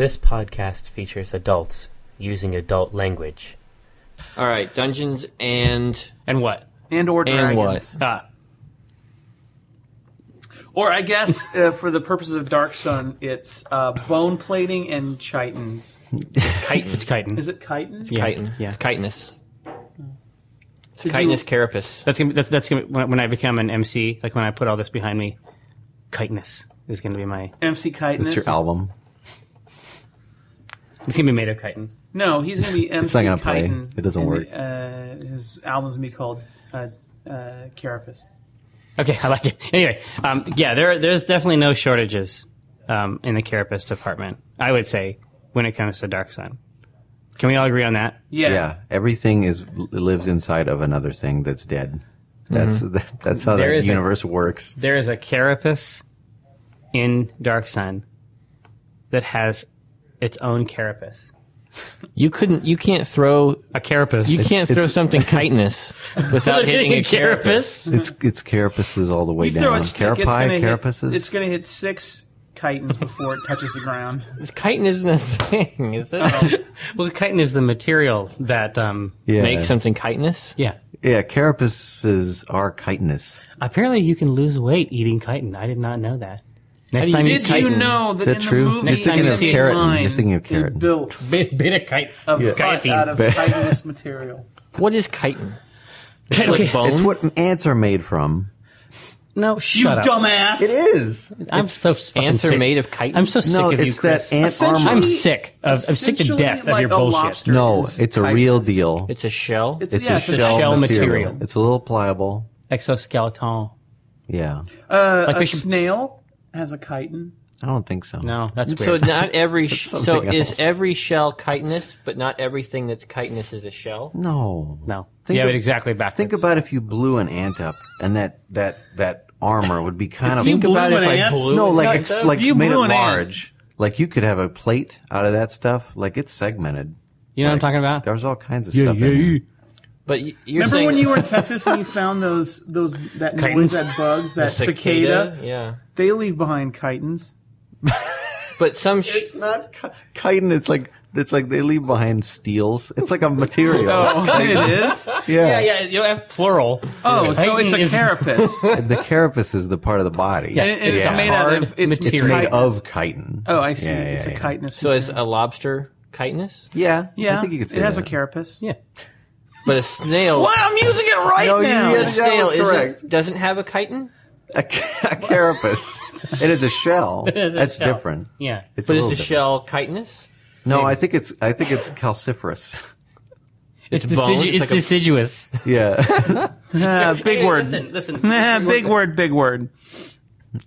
This podcast features adults using adult language. All right, Dungeons and And what? and or and dragons. what? Ah, Or I guess uh, for the purposes of Dark Sun, it's uh, bone plating and chitons. it's chitin. Is it chitin? Yeah, chitin. yeah. It's chitinous. Did Chitinous you- carapace. That's gonna be, that's that's gonna be, when, when I become an MC, like when I put all this behind me, chitinous is gonna be my. MC chitinous. That's your album. It's gonna be made of chitin. No, he's going to be MC not gonna play. Chitin. It doesn't and, work. Uh, his album's going to be called uh, uh, Carapace. Okay, I like it. Anyway, um, yeah, there there's definitely no shortages um, in the carapace department. I would say when it comes to Dark Sun. Can we all agree on that? Yeah. Yeah. everything is lives inside of another thing that's dead. That's that, that's how There that is a- universe works. There is a carapace in Dark Sun that has its own carapace. You couldn't. You can't throw. A carapace. You can't throw it's- something chitinous without hitting a carapace. It's it's carapaces all the way You down. throw a stick, it's Carapae, going to carapaces. hit, it's going to hit six chitins before it touches the ground. Chitin isn't a thing, is it? Well, chitin is the material that. Um, yeah. Make something chitinous. yeah. yeah, carapaces are chitinous. Apparently, you can lose weight eating chitin. I did not know that. Next do you time do you Did see you know that, Is that in true? the movie, You're thinking there's of a keratin. line You're thinking of keratin. built beta, beta chitin. of Yeah. cut Chitin. out of Ba- chitinous material. What is chitin? Okay. Like bone? It's what ants are made from. No, You shut up. dumbass! It is. I'm so fucking Ants are made of chitin. I'm so sick No, of you, it's Chris. that ant Essentially- armor. I'm sick of. I'm sick to Essentially death of your bullshit. lobster No, it's a real deal. It's a shell. It's, It's yeah, a it's shell, shell material. material. It's a little pliable. Exoskeleton. Yeah, Uh, Like a we should- snail has a chitin. I don't think so. No, that's so weird. not every. Sh- so something is else. every shell chitinous, but not everything that's chitinous is a shell. No. no, Think you have of- it exactly backwards. Think about if you blew an ant up, and that that that armor would be kind of. you Think blew about an if I ant? blew no, like up, ex- though? like You made it blew an ant. large. Like you could have a plate out of that stuff. Like it's segmented. you know what I'm talking about? There's all kinds of stuff in there. But you're Remember saying when you were in Texas and you found those those that Chitins? noise, that bugs, that cicada? Yeah, They leave behind chitins. but some. Sh- It's not chi- chitin. It's like it's like they leave behind steels. It's like a material. Oh, it is. yeah, yeah. yeah, You have plural. Oh, so it's a Chitin is- carapace. The carapace is the part of the body. Yeah, And it's Yeah. made out of Hard it's, It's material. made chitinous. of chitin. Oh, I see. Yeah, it's yeah, a yeah. chitinous. so is a lobster chitinous? Yeah, yeah, I think you could say it has that. a carapace. Yeah. But a snail. Well, I'm using it right No, you- now. yeah, A that snail was isn't- correct. doesn't have a chitin. A, ca- a carapace. it is a shell. is a That's shell. different. Yeah. It's But a is little the different. shell chitinous? No, I think it's I think it's calciferous. It's, It's bone, decidu- it's it's like a- deciduous. Yeah, Ah, big Hey, word. Listen, listen. Nah, big word, big word.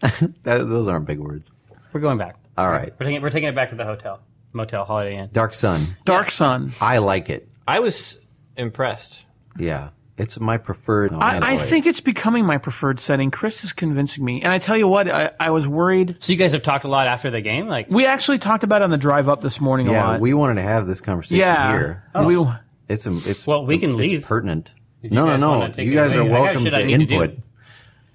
that, those aren't big words. We're going back. All right, We're taking, we're taking it back to the hotel, motel, Holiday Inn. Dark Sun. Dark Sun. I like it. I was impressed. Yeah, it's my preferred. I, I think it's becoming my preferred setting. Chris is convincing me, and I tell you what, I, I was worried. So you guys have talked a lot after the game, like We actually talked about it on the drive up this morning a Yeah, we wanted to have this conversation Yeah. here. Oh. We- It's it's it's Well, we can it's leave. pertinent. No, no, no. You guys are welcome to need to input.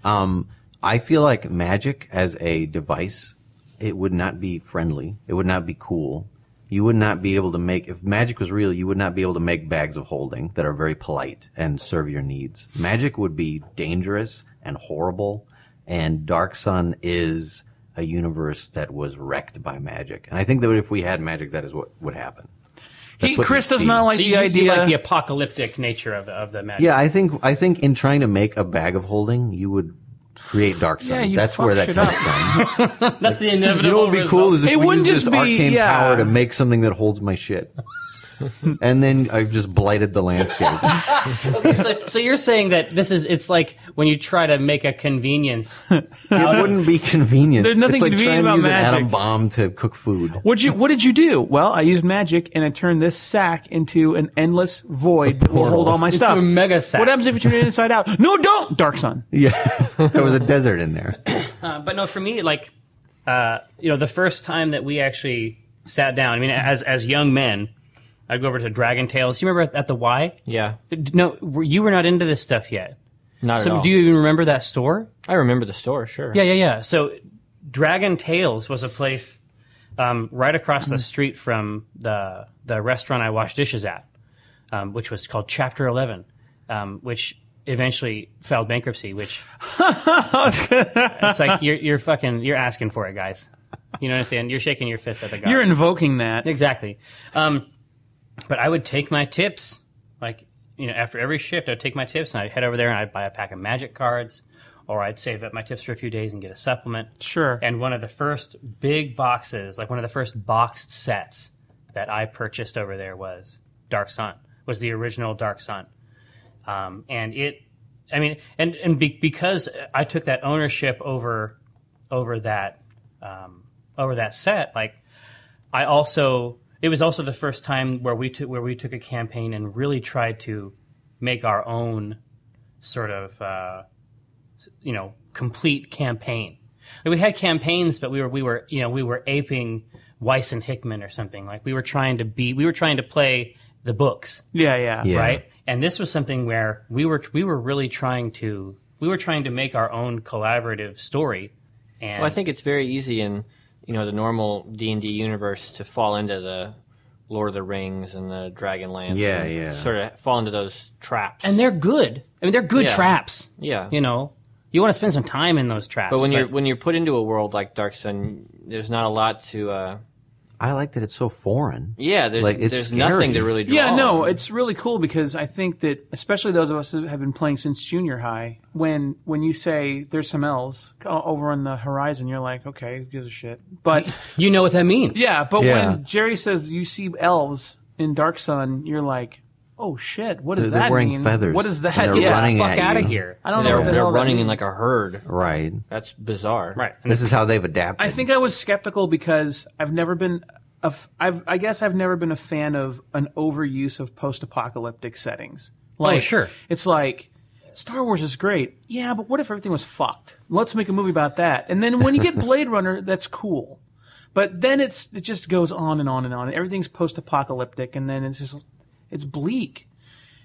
Um, I feel like magic as a device, it would not be friendly. It would not be cool. You would not be able to make if magic was real. You would not be able to make bags of holding that are very polite and serve your needs. Magic would be dangerous and horrible. And Dark Sun is a universe that was wrecked by magic. And I think that if we had magic, that is what would happen. he, Chris does not like so the you, you idea. like the apocalyptic nature of the, of the magic. Yeah, I think I think in trying to make a bag of holding, you would create Dark side. Yeah, you That's fuck where that comes up. from. That's the inevitable. You know what would be result. cool is if It we wouldn't use this be- arcane yeah. power to make something that holds my shit. and then I've just blighted the landscape. Okay, so, so you're saying that this is it's like when you try to make a convenience. it wouldn't be convenient. There's nothing it's like convenient trying to about use an atom bomb to cook food. What'd you, what did you do? Well, I used magic and I turned this sack into an endless void that will hold all my stuff. a mega sack. What happens if you turn it inside out? No, don't! Dark Sun. Yeah, there was a desert in there. Uh, but no, for me, like, uh, you know, the first time that we actually sat down, I mean, as as young men, I'd go over to Dragon Tales. You remember at, at the Y? Yeah, No, you were not into this stuff yet. not at all. do you even remember that store? I remember the store, sure. Yeah, yeah, yeah. So Dragon Tales was a place um, right across the street from the the restaurant I wash dishes at, um, which was called Chapter Eleven, um, which eventually filed bankruptcy. Which it's like you're you're fucking you're asking for it, guys. You know what I'm saying? You're shaking your fist at the guy. You're invoking that. Exactly. Um, but I would take my tips, like you know, after every shift, I'd take my tips and I'd head over there and I'd buy a pack of magic cards, or I'd save up my tips for a few days and get a supplement. Sure. And one of the first big boxes, like one of the first boxed sets that I purchased over there was Dark Sun. Was the original Dark Sun, um, and it, I mean, and and be, because I took that ownership over over that um, over that set, like I also it was also the first time where we took where we took a campaign and really tried to make our own sort of uh, you know complete campaign. Like, we had campaigns, but we were we were you know we were aping Weiss and Hickman or something. Like we were trying to be we were trying to play the books, yeah, yeah. Yeah. right? And this was something where we were we were really trying to we were trying to make our own collaborative story. And Well, I think it's very easy in you know the normal D and D universe to fall into the Lord of the Rings and the Dragonlance. Yeah, and yeah. Sort of fall into those traps. and they're good. I mean, they're good Yeah. traps. yeah, You know, you want to spend some time in those traps. but when you're when you're put into a world like Dark Sun, there's not a lot to. Uh, I like that it's so foreign. yeah, there's Like, it's there's scary. nothing to really draw. Yeah, no, on. it's really cool because I think that especially those of us that have been playing since junior high, when when you say there's some elves over on the horizon, you're like, okay, who gives a shit? But you know what that means. yeah, but Yeah. when Jerry says you see elves in Dark Sun, you're like, oh shit, what does They're- they're that wearing mean? feathers, What does that? and they're yeah, running fuck at out of here. I don't know. they're what the they're hell that running in means. like a herd. Right. That's bizarre. Right. And This is how they've adapted. I think I was skeptical because I've never been. A f- I've, I guess I've never been a fan of an overuse of post-apocalyptic settings. Oh, like, sure. It's like Star Wars is great, yeah, but what if everything was fucked? Let's make a movie about that. And then when you get Blade Runner, that's cool, but then it's it just goes on and on and on. Everything's post-apocalyptic, and then it's just it's bleak.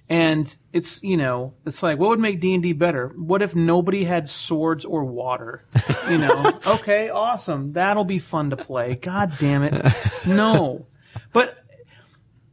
And it's you know it's like what would make D and D better? What if nobody had swords or water? You know, okay, awesome, that'll be fun to play. God damn it, no, but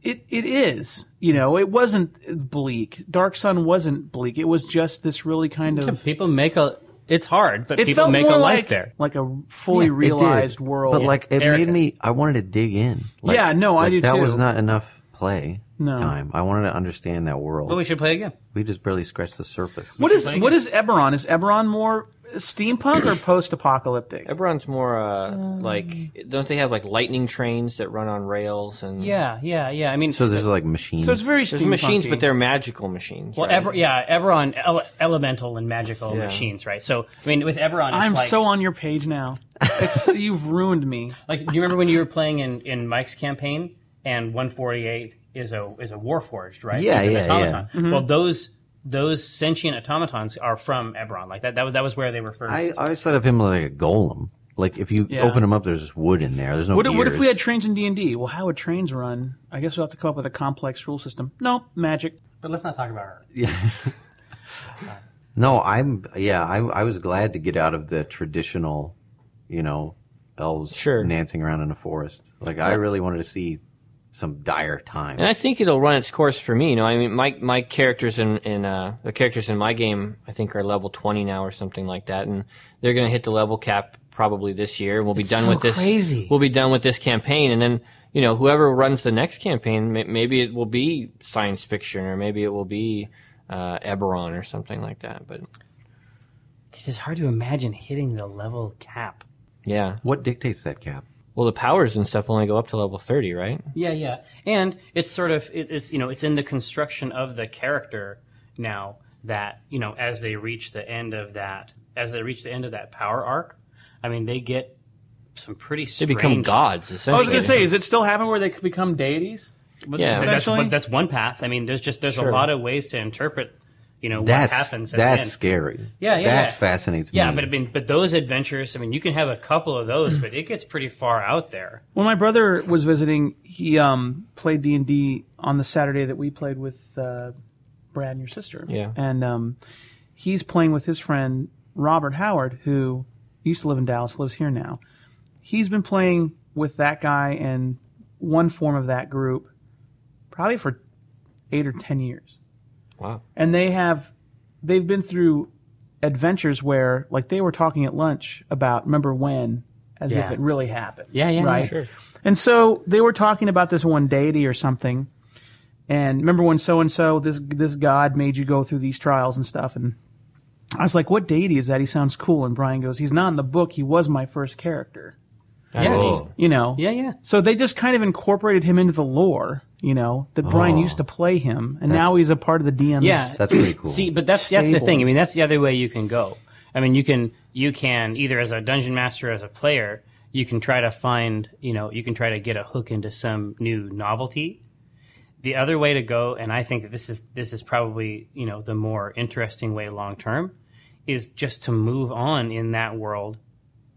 it it is. You know, it wasn't bleak. Dark Sun wasn't bleak. It was just this really kind of. people make a. It's hard, but It people felt make more a like life there. like a fully It did. realized world. But like it Erica. made me I wanted to dig in. Like, Yeah, no, I like, do That too. was not enough play No. time. I wanted to understand that world. Well, we should play again. we just barely scratched the surface. what is play what is Eberron? Is Eberron more steampunk or post-apocalyptic? Eberron's more uh, like don't they have like lightning trains that run on rails and Yeah, yeah, yeah. I mean, So there's like machines. So it's very there's steampunky. machines, but they're magical machines. well, right? Eber, yeah, Eberron, ele- elemental and magical Yeah. machines, right? So, I mean, with Eberron, it's I'm like, so on your page now. It's you've ruined me. like, do you remember when you were playing in, in Mike's campaign and 148 is a is a warforged, right? Yeah, It's an yeah. Mm-hmm. Well, those those sentient automatons are from Eberron. Like that, that was that was where they were first. I, I always thought of him like a golem. Like if you Yeah. open him up, there's wood in there. There's no. What, if- what if we had trains in D and D? Well, how would trains run? I guess we'll have to come up with a complex rule system. No, magic. but let's not talk about her. No, I'm. Yeah, I, I was glad to get out of the traditional, you know, elves Sure. dancing around in a forest. Like I really wanted to see some dire time. And I think it'll run its course for me. You know, I mean, my my characters in in uh, the characters in my game, I think are level twenty now or something like that, and they're going to hit the level cap probably this year. We'll be done so with this. crazy. We'll be done with this campaign, and then you know, whoever runs the next campaign, may- maybe it will be science fiction, or maybe it will be uh, Eberron or something like that. But It's hard to imagine hitting the level cap. yeah, what dictates that cap? Well, the powers and stuff only go up to level thirty, right? Yeah, yeah, and it's sort of it, it's you know it's in the construction of the character now that you know as they reach the end of that as they reach the end of that power arc, I mean they get some pretty They strange. become gods. essentially. I was going to say, is it still happen where they could become deities? But Yeah. that's, Essentially? one- that's one path. I mean, there's just there's Sure. a lot of ways to interpret, you know, That's what happens. At that's the end. scary. Yeah, yeah, That yeah. fascinates Yeah, me. Yeah, but I mean, but those adventures. I mean, you can have a couple of those, but it gets pretty far out there. When my brother was visiting, he um, played D and D on the Saturday that we played with uh, Brad and your sister. Yeah. and um, he's playing with his friend Robert Howard, who used to live in Dallas, lives here now. He's been playing with that guy and one form of that group probably for eight or ten years. Wow. And they have they've been through adventures where like they were talking at lunch about remember when as if it really happened. Yeah, yeah, right. sure. And so they were talking about this one deity or something. And remember when so and so this this god made you go through these trials and stuff and I was like, "What deity is that? He sounds cool." And Brian goes, "He's not in the book. He was my first character." Yeah, Whoa. You know. yeah, yeah. So they just kind of incorporated him into the lore. You know that Brian Oh. used to play him, and now he's a part of the DM's. Yeah. That's pretty cool. See, but that's that's the Stable. thing. I mean, that's the other way you can go. I mean, you can you can either as a dungeon master or as a player, you can try to find you know you can try to get a hook into some new novelty. The other way to go, and I think that this is this is probably you know the more interesting way long term, is just to move on in that world.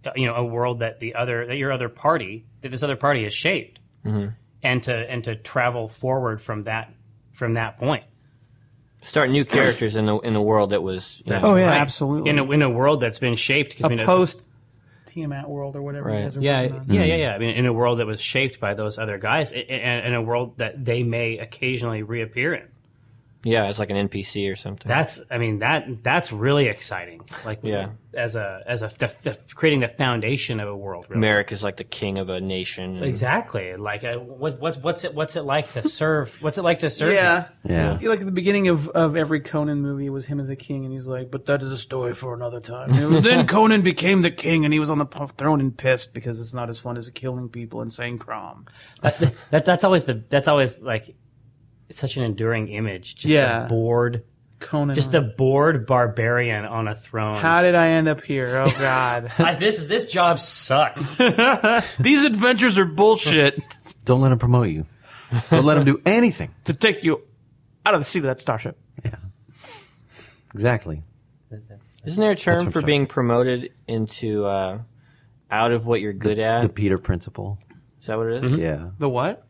Uh, You know, a world that the other that your other party that this other party has shaped, and to and to travel forward from that from that point. Start new characters in the in a world that was. you know, Oh yeah, Right. absolutely. in a in a world that's been shaped. 'cause, I mean, a post Tiamat world or whatever. Right. You guys yeah, working on. yeah, yeah, yeah. I mean, in a world that was shaped by those other guys, i- i- in a world that they may occasionally reappear in. Yeah, it's like an NPC or something. That's, I mean, that that's really exciting. Like, Yeah. as a as a the, the, creating the foundation of a world. Really. Merrick is like the king of a nation. and- Exactly. Like, uh, what, what what's it what's it like to serve? What's it like to serve? Yeah. Yeah. He, like at the beginning of, of every Conan movie was him as a king, and he's like, "But that is a story for another time." Then Conan became the king, and he was on the throne and pissed because it's not as fun as killing people and saying "crom." That, that that's always the that's always like it's such an enduring image. Just Yeah. a bored, Conan, just a bored barbarian on a throne. How did I end up here? Oh God! I, this this job sucks. These adventures are bullshit. Don't let him promote you. Don't let him do anything. to take you out of the seat of that starship. Yeah, exactly. Isn't there a term for being promoted into uh, out of what you're good at? The Peter principle. Is that what it is? Yeah. The what?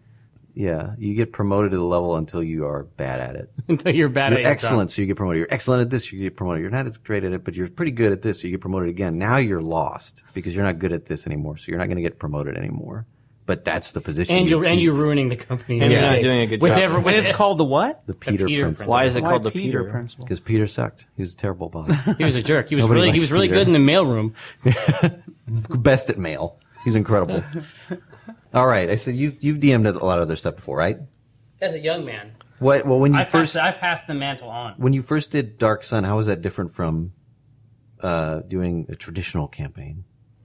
Yeah. You get promoted to the level until you are bad at it. Until you're bad You're at your excellent, so you get promoted. You're excellent at this, you get promoted. You're not as great at it, but you're pretty good at this, so you get promoted again. Now you're lost because you're not good at this anymore, so you're not going to get promoted anymore. But that's the position. and you you're and keep. you're ruining the company. And you're not doing a good with job. Every, And it's called the what? the Peter, Peter principle. Why is it Why called the Peter, Peter? principle? Because Peter sucked. He was a terrible boss. He was a jerk. He was Nobody really he was really Peter. good in the mailroom. Best at mail. He's incredible. All right. I said you've you've DM'd a lot of other stuff before, right? As a young man, What? Well, when you I've first passed, I've passed the mantle on. when you first did Dark Sun, how was that different from uh, doing a traditional campaign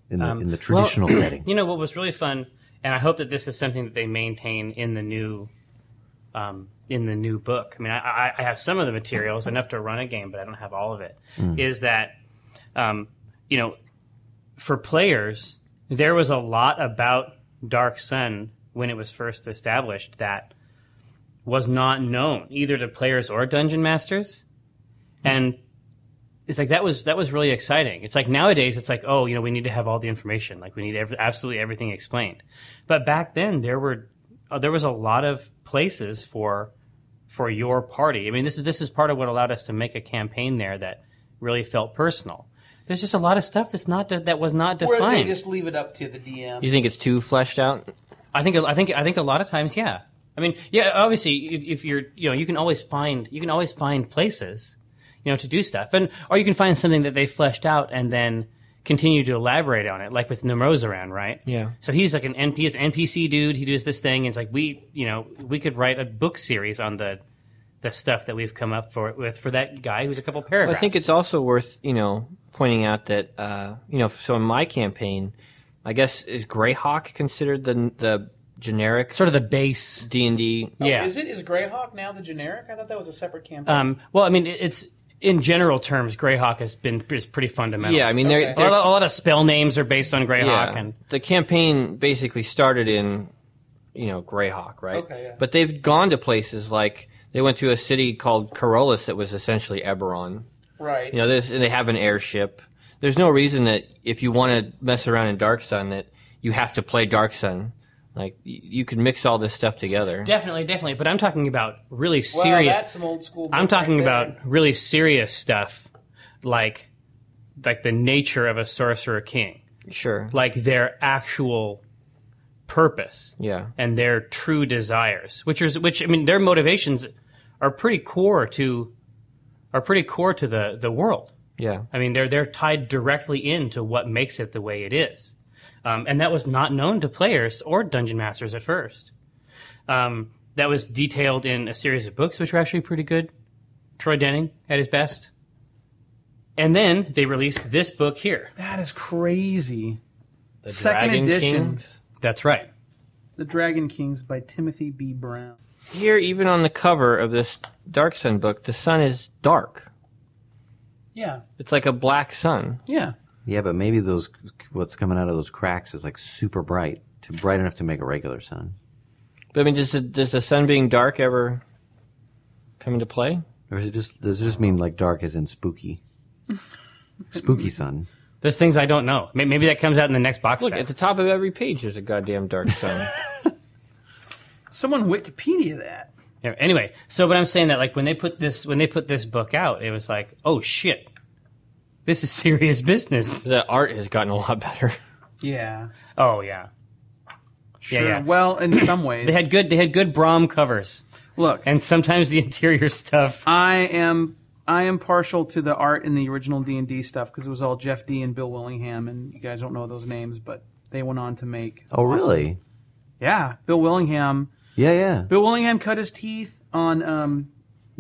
in the Um, in the traditional setting? You know what was really fun, and I hope that this is something that they maintain in the new, um, in the new book. I mean, I, I, I have some of the materials enough to run a game, but I don't have all of it. Is that, um, you know, for players, there was a lot about Dark Sun when it was first established that was not known either to players or dungeon masters, and it's like that was that was really exciting. It's like nowadays it's like oh you know we need to have all the information like we need ev- absolutely everything explained, but back then there were uh, there was a lot of places for for your party. I mean this is this is part of what allowed us to make a campaign there that really felt personal. There's just a lot of stuff that's not de- that was not Where they defined. just leave it up to the DM. You think it's too fleshed out? I think I think I think a lot of times, yeah. I mean, yeah. Obviously, if, if you're, you know, you can always find you can always find places, you know, to do stuff, and or you can find something that they fleshed out and then continue to elaborate on it, like with Nemozaran, right? Yeah. So he's like an NP, he's an NPC dude. He does this thing. And it's like we, you know, we could write a book series on the the stuff that we've come up for with for that guy who's a couple paragraphs. I think it's also worth you know pointing out that uh, you know so in my campaign, I guess is Greyhawk considered the the generic sort of the base. D and D? Yeah. Is it is Greyhawk now the generic? I thought that was a separate campaign. Um, well, I mean, it- it's in general terms, Greyhawk has been is pretty fundamental. Yeah, I mean they're, Okay. A they're lot, of, a lot of spell names are based on Greyhawk, yeah. and the campaign basically started in you know Greyhawk, right? Okay, yeah. But they've gone to places like they went to a city called Corollas that was essentially Eberron. Right. You know, there's, and they have an airship. There's no reason that if you want to mess around in Dark Sun that you have to play Dark Sun. Like you can mix all this stuff together. definitely, definitely. But I'm talking about really serious. well, serious. that's some old school. I'm book right talking about really serious stuff, like like the nature of a sorcerer king, Sure. like their actual purpose Yeah. and their true desires, which is which I mean their motivations are pretty core to are pretty core to the the world. Yeah. I mean they're they're tied directly into what makes it the way it is, um, and that was not known to players or dungeon masters at first. Um, that was detailed in a series of books, which were actually pretty good. Troy Denning at his best, and then they released this book here. That is crazy. The Second Dragon edition. Kings. That's right. The Dragon Kings by Timothy B. Brown. Here, even on the cover of this Dark Sun book, the sun is dark. Yeah. It's like a black sun. Yeah. Yeah, but maybe those what's coming out of those cracks is like super bright, to bright enough to make a regular sun. But I mean, does the, does the sun being dark ever come into play? Or is it just does it just mean like dark as in spooky? spooky sun. There's things I don't know. Maybe that comes out in the next box Look, set. at the top of every page, there's a goddamn dark sun. Someone Wikipedia that. Yeah, Anyway, so but I'm saying that like when they put this when they put this book out, it was like, oh shit, this is serious business. the art has gotten a lot better. Yeah. Oh yeah, Sure. yeah. Well, in some ways. they had good they had good Brom covers, Look, and sometimes the interior stuff. I am I am partial to the art in the original D and D stuff because it was all Jeff Dee and Bill Willingham, and you guys don't know those names, but they went on to make. Oh, awesome- really? Yeah, Bill Willingham. Yeah, yeah. Bill Willingham cut his teeth on um,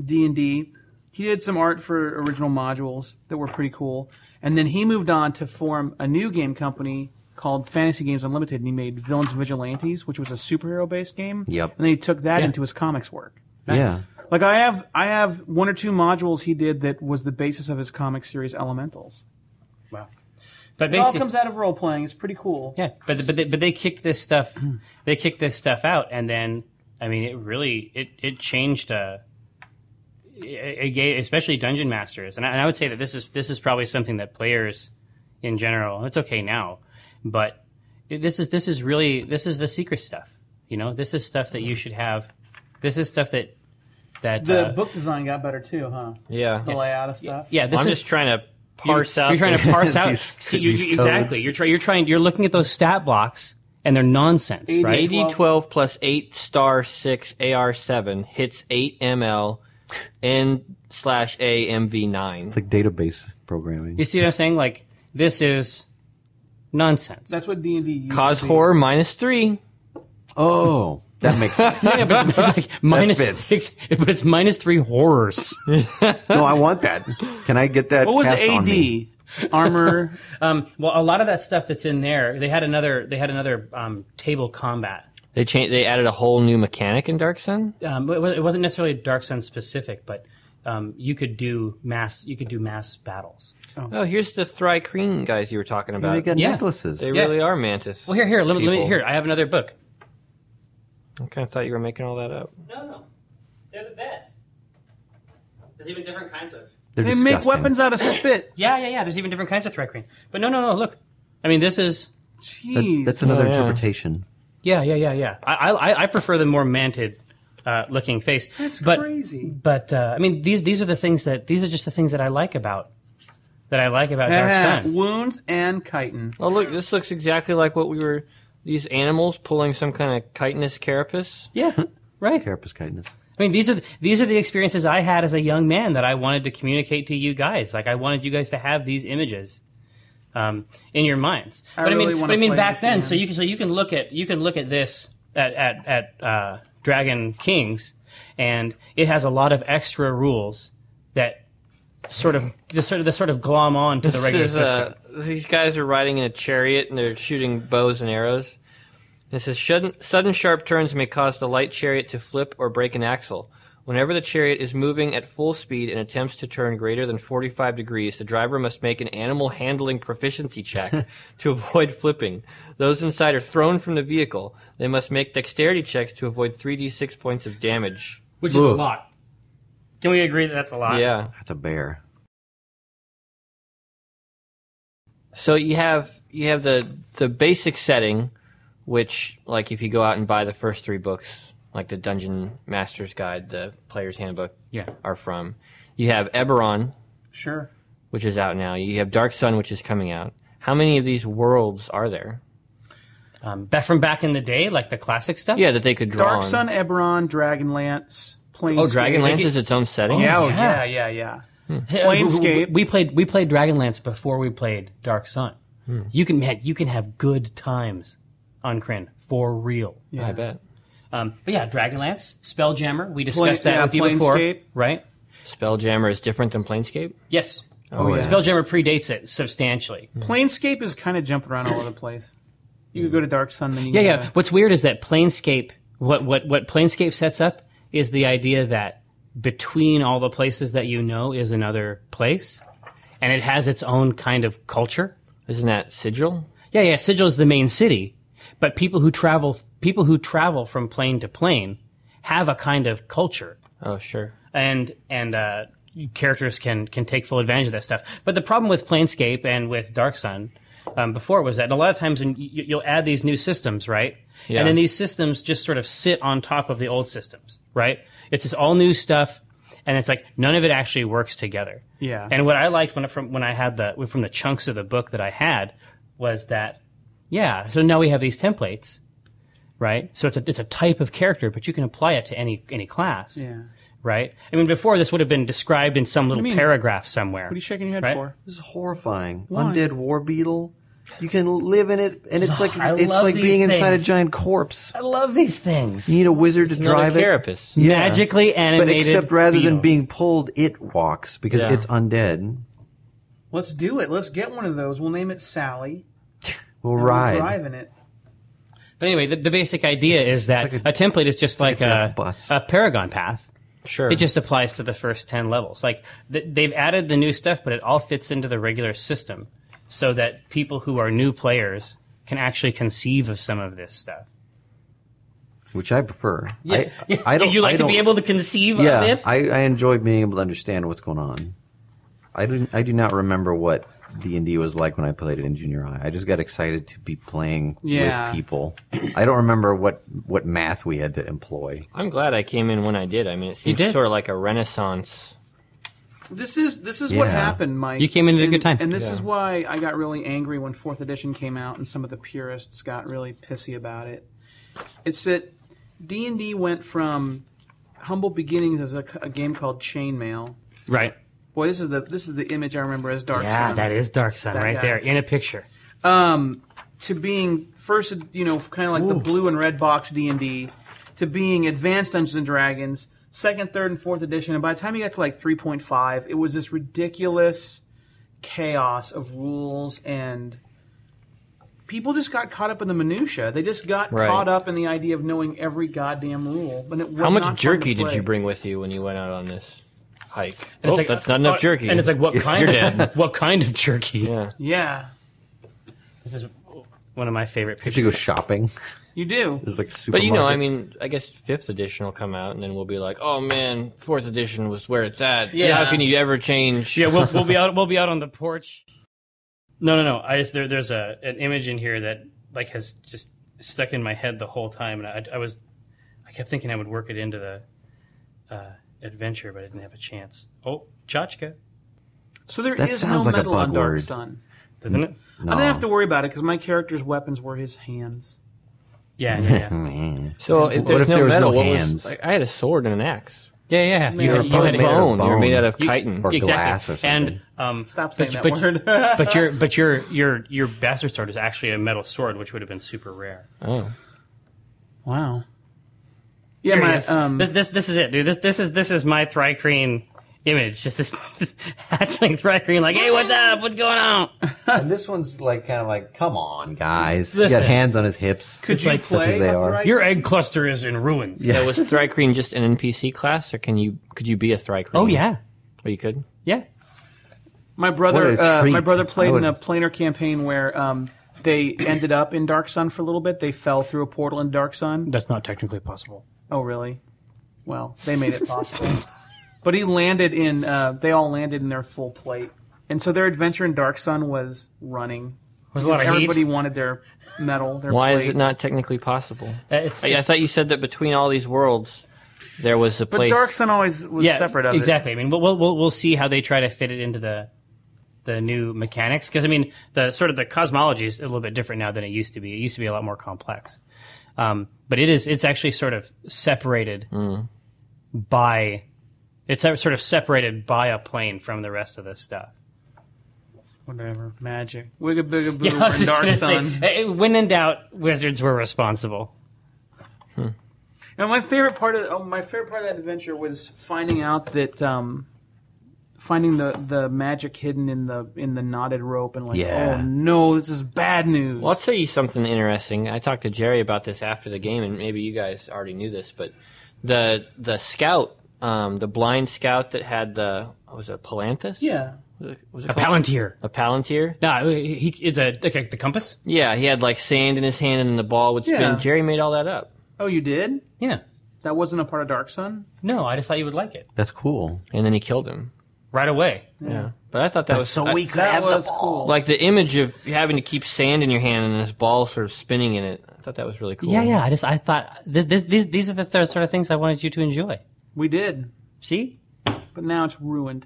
D and D. He did some art for original modules that were pretty cool, and then he moved on to form a new game company called Fantasy Games Unlimited, and he made Villains and Vigilantes, which was a superhero-based game. Yep. And then he took that Yeah. into his comics work. Yeah. Like I have, I have one or two modules he did that was the basis of his comic series Elementals. But It all comes out of role playing. It's pretty cool. yeah. But but they, but they kicked this stuff, they kicked this stuff out, and then I mean, it really it it changed. Uh, it, it gave, especially dungeon masters, and I, and I would say that this is this is probably something that players in general. It's okay now, but this is this is really this is the secret stuff. You know, this is stuff that you should have. This is stuff that that The uh, book design got better too, huh? Yeah. The layout of stuff. yeah. This I'm is just trying to parse you're, out. You're trying to parse out. These- see, you, these you- exactly. codes. You're trying. You're trying. You're looking at those stat blocks, and they're nonsense, AD right? AD 12 plus 8 star 6 AR 7 hits 8 ML N slash A MV9. It's like database programming. You see what I'm saying? Like this is nonsense. That's what D and D. Cause horror minus 3. Oh, oh. That makes sense. yeah, but it's like minus fits. six, but it's minus three horrors. no, I want that. Can I get that What was cast on me? AD? Armor. Um, well, a lot of that stuff that's in there, they had another. They had another um, table combat. They changed. They added a whole new mechanic in Dark Sun. Um, it, was, it wasn't necessarily Dark Sun specific, but um, you could do mass. You could do mass battles. Oh, here's the Thri-kreen guys you were talking Yeah, about. they got Yeah. necklaces. They Yeah. really are mantis. Well, here, here, let me, let me People. here. I have another book. I kind of thought you were making all that up. No, no, they're the best. There's even different kinds of. They're They make weapons out of spit. Yeah, yeah, yeah. There's even different kinds of Thri-kreen. But no, no, no. Look, I mean, this is. That- Jeez. that's another Oh, yeah. interpretation. Yeah, yeah, yeah, yeah. I, I, I prefer the more manted uh, looking face. That's but, crazy. But uh, I mean, these these are the things that these are just the things that I like about that I like about Dark Sun. wounds and chitin. Oh, look, this looks exactly like what we were. These animals pulling some kind of chitinous carapace. Yeah, right. Carapace chitinous. I mean, these are these are the experiences I had as a young man that I wanted to communicate to you guys. Like I wanted you guys to have these images um, in your minds. I but I really mean, wanna but I mean, back then, again. so you can so you can look at you can look at this at at, at uh, Dragon Kings, and it has a lot of extra rules that sort of the sort of the sort of glom on to the regular is, system. uh, these guys are riding in a chariot and they're shooting bows and arrows. It says sudden, sudden sharp turns may cause the light chariot to flip or break an axle. Whenever the chariot is moving at full speed and attempts to turn greater than 45 degrees, the driver must make an animal handling proficiency check to avoid flipping. Those inside are thrown from the vehicle. They must make dexterity checks to avoid 3d6 points of damage. which is a lot. Can we agree that that's a lot? Yeah. That's a bear. So you have you have the the basic setting, which like if you go out and buy the first three books, like the Dungeon Master's Guide, the Player's Handbook, Yeah. are from. You have Eberron, Sure. which is out now. You have Dark Sun, which is coming out. How many of these worlds are there? Um, back from back in the day, like the classic stuff. Yeah, that they could draw Dark on. Sun, Eberron, Dragonlance, Planescape. Oh, Dragonlance is its own setting. Yeah, oh, Yeah. yeah, yeah, yeah. Uh, Planescape. We, we played we played Dragonlance before we played Dark Sun. You can man, you can have good times on Krynn for real. Yeah. I bet. Um, but yeah, Dragonlance, Spelljammer. We discussed Plane- that yeah, with you before, Planescape. right? Spelljammer is different than Planescape. Yes. Oh, yeah. Spelljammer predates it substantially. Planescape is kind of jumping around all over the place. You could go to Dark Sun, then you Yeah, yeah. to- What's weird is that Planescape, what what what Planescape sets up is the idea that between all the places that you know is another place, and it has its own kind of culture. Isn't that Sigil? Yeah, yeah. Sigil is the main city, but people who travel people who travel from plane to plane have a kind of culture, Oh, sure. and and uh, characters can can take full advantage of that stuff. But the problem with Planescape and with Dark Sun um, before was that a lot of times when you, you'll add these new systems, right? Yeah. And then these systems just sort of sit on top of the old systems, right? It's just all new stuff, and it's like none of it actually works together. Yeah. And what I liked when from when I had the from the chunks of the book that I had was that, yeah. So now we have these templates, right? So it's a it's a type of character, but you can apply it to any any class, yeah. right? I mean, before this would have been described in some little mean? paragraph somewhere. What are you shaking your head Right? for? This is horrifying. Why? Undead war beetle. You can live in it, and it's like I it's love like these being inside things. a giant corpse. I love these things. You need a wizard to Another drive it. carapace. Yeah. Magically animated, But except rather than beetles. being pulled, it walks because Yeah. it's undead. Let's do it. Let's get one of those. We'll name it Sally. We'll and we'll ride. drive in it. But anyway, the, the basic idea is that like a, a- template is just like, like a a, bus. a paragon path. Sure. It just applies to the first 10 levels. Like th- they've added the new stuff, but it all fits into the regular system so that people who are new players can actually conceive of some of this stuff. which I prefer. I, I don't. you like I to be able to conceive Yeah, of it? I, I enjoy being able to understand what's going on. I do. I do not remember what D and D was like when I played it in junior high. I just got excited to be playing Yeah. with people. I don't remember what what math we had to employ. I'm glad I came in when I did. I mean, it seems sort of like a renaissance. This is this is what happened, Mike. You came in at a good time. and this Yeah. is why I got really angry when Fourth Edition came out, and some of the purists got really pissy about it. It's that D and D went from humble beginnings as a, a game called Chainmail. right. Boy, this is the this is the image I remember as Dark Yeah, Sun. that is Dark Sun That right guy. there in a picture. um, to being first, you know, kind of like the blue and red box D and D, to being advanced Dungeons and Dragons, second, third, and fourth edition. And by the time you got to like three point five, it was this ridiculous chaos of rules and people just got caught up in the minutia. They just got Right. caught up in the idea of knowing every goddamn rule. But it was How not much fun to jerky did play. you bring with you when you went out on this hike? And oh, it's like, that's not enough uh, jerky. And it's like, what kind? You're of, dead. What kind of jerky? yeah. Yeah, This is one of my favorite You have pictures. to go shopping. you do. It's like a supermarket. But you know, I mean, I guess fifth edition will come out, and then we'll be like, "Oh man, fourth edition was where it's at. Yeah. How can you ever change?" Yeah, we'll, we'll be out. We'll be out on the porch. No, no, no. I just there, there's a an image in here that like has just stuck in my head the whole time, and I, I was I kept thinking I would work it into the uh, adventure, but I didn't have a chance. Oh, Chachka, So there is That no sounds like a metal on bug Dark. Sun. doesn't it? no. I didn't have to worry about it because my character's weapons were his hands. Yeah, yeah, yeah. So if What there's if no there was metal, no what hands? was? Like, I had a sword and an axe. yeah, yeah. You were you had made a, out of bone. You were made out of You- chitin. Or exactly. glass or something. And um, Stop saying but, that but, word. but your but your your your bastard sword is actually a metal sword, which would have been super rare. Oh, wow. Yeah, Here my um, this, this this is it, dude. This this is this is my Thri-kreen image. Just this, this hatchling Thri-kreen, like, hey, what's up? What's going on? And this one's like kind of like, come on, guys. He Listen. got hands on his hips. could it's you like play such as they a are. Your egg cluster is in ruins. Yeah. so was Thri-kreen just an NPC class, or can you could you be a Thri-kreen? Oh yeah, Oh, you could. yeah. My brother, a uh, treat. my brother played I would- in a planar campaign where um, they ended up in Dark Sun for a little bit. They fell through a portal in Dark Sun. That's not technically possible. Oh, really? Well, they made it possible. but he landed in. Uh, they all landed in their full plate, and so their adventure in Dark Sun was running. Was a lot of Everybody heat. wanted their medal. Their Why plate. is it not technically possible? Uh, It's, I, I thought you said that between all these worlds, there was a place, But place. Dark Sun always was yeah, separate of it. exactly. I mean, we'll, we'll we'll see how they try to fit it into the the new mechanics because I mean the sort of the cosmology is a little bit different now than it used to be. It used to be a lot more complex, um, but it is it's actually sort of separated by it's sort of separated by a plane from the rest of this stuff. Whatever. Magic. Wigga bigga boo. Yeah, and Dark gonna say, Sun. eh, when in doubt, wizards were responsible. And my favorite part of oh, my favorite part of that adventure was finding out that um, finding the, the magic hidden in the in the knotted rope and like Yeah. oh no this is bad news. Well, I'll tell you something interesting. I talked to Jerry about this after the game, and maybe you guys already knew this, but the the scout, um, the blind scout that had the was it Palanthus? Yeah. Was it, was it A called? palantir. A palantir. No, he, it's a like the compass. Yeah, he had like sand in his hand, and the ball would spin. Yeah. Jerry made all that up, Oh, you did? Yeah. That wasn't a part of Dark Sun. No, I just thought you would like it That's cool. and then he killed him. Right away. Yeah, but I thought that was so I- we could That have the ball. cool. like the image of having to keep sand in your hand and this ball sort of spinning in it. I thought that was really cool. Yeah, yeah. I just I thought th- this, these these are the th- sort of things I wanted you to enjoy. We did, See, but now it's ruined.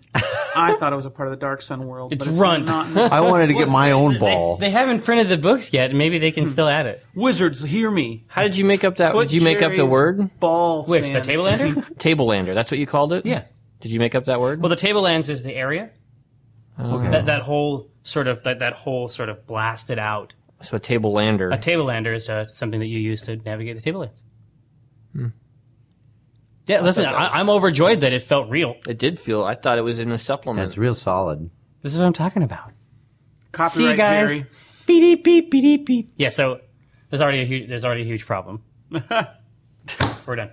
I thought it was a part of the Dark Sun world. It's but it's runt. Not. I wanted to get my own ball. they haven't printed the books yet. Maybe they can hmm. still add it. Wizards, hear me. How did you make up that? Put did you make up the word? Ball. Which the sand. Tablelander? Tablelander. That's what you called it. yeah. Did you make up that word? Well, the Tablelands is the area. Okay. That that whole sort of that that whole sort of blasted out. so a tablelander. A Tablelander is uh, something that you use to navigate the Tablelands. Yeah, listen, thought that I, I'm overjoyed that it felt real. it did feel. I thought it was in the supplement. That's real solid. This is what I'm talking about. Copyright See you guys. Jerry. Beep beep beep beep beep. Yeah, so there's already a huge there's already a huge problem. We're done.